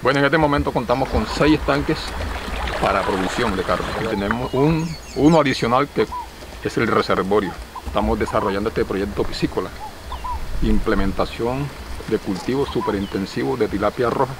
Bueno, en este momento contamos con seis estanques para producción de carne. Tenemos un, uno adicional que es el reservorio. Estamos desarrollando este proyecto piscícola. Implementación de cultivos superintensivos de tilapia roja